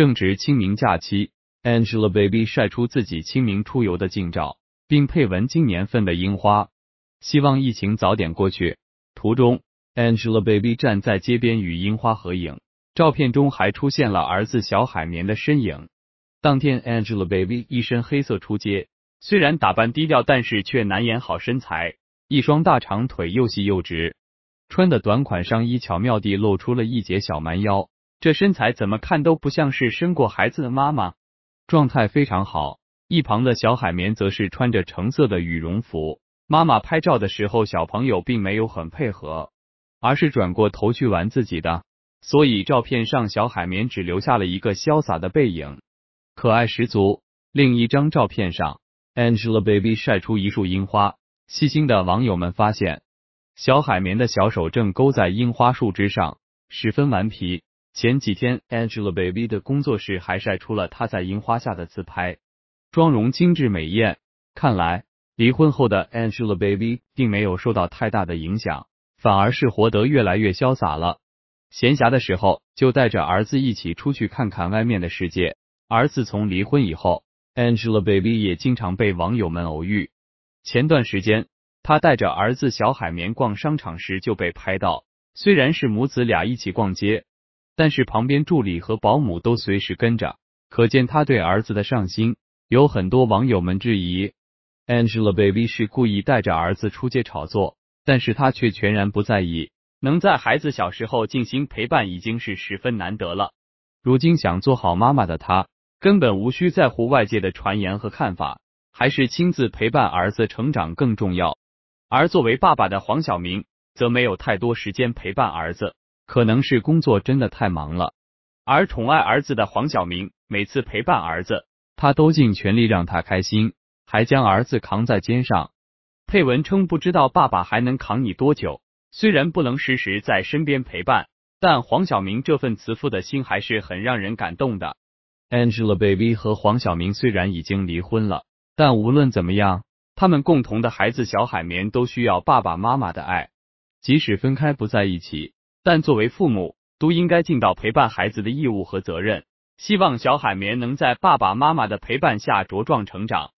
正值清明假期，Angelababy 晒出自己清明出游的近照，并配文今年份的樱花，希望疫情早点过去。图中，Angelababy 站在街边与樱花合影，照片中还出现了儿子小海绵的身影。当天，Angelababy 一身黑色出街，虽然打扮低调，但是却难掩好身材，一双大长腿又细又直，穿的短款上衣巧妙地露出了一截小蛮腰。这身材怎么看都不像是生过孩子的妈妈，状态非常好。一旁的小海绵则是穿着橙色的羽绒服。妈妈拍照的时候，小朋友并没有很配合，而是转过头去玩自己的，所以照片上小海绵只留下了一个潇洒的背影，可爱十足。另一张照片上，Angelababy 晒出一束樱花，细心的网友们发现，小海绵的小手正勾在樱花树枝上，十分顽皮。前几天，Angelababy 的工作室还晒出了她在樱花下的自拍，妆容精致美艳。看来离婚后的 Angelababy 并没有受到太大的影响，反而是活得越来越潇洒了。闲暇的时候就带着儿子一起出去看看外面的世界。而自从离婚以后，Angelababy 也经常被网友们偶遇。前段时间，她带着儿子小海绵逛商场时就被拍到，虽然是母子俩一起逛街。但是旁边助理和保姆都随时跟着，可见他对儿子的上心。有很多网友们质疑，Angelababy 是故意带着儿子出街炒作，但是他却全然不在意。能在孩子小时候进行陪伴已经是十分难得了。如今想做好妈妈的她，根本无需在乎外界的传言和看法，还是亲自陪伴儿子成长更重要。而作为爸爸的黄晓明，则没有太多时间陪伴儿子。可能是工作真的太忙了，而宠爱儿子的黄晓明，每次陪伴儿子，他都尽全力让他开心，还将儿子扛在肩上。配文称不知道爸爸还能扛你多久。虽然不能时时在身边陪伴，但黄晓明这份慈父的心还是很让人感动的。Angelababy 和黄晓明虽然已经离婚了，但无论怎么样，他们共同的孩子小海绵都需要爸爸妈妈的爱，即使分开不在一起。但作为父母，都应该尽到陪伴孩子的义务和责任。希望小海绵能在爸爸妈妈的陪伴下茁壮成长。